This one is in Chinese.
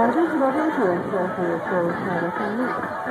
好，这是罗宾主任，这是做亲爱的范例。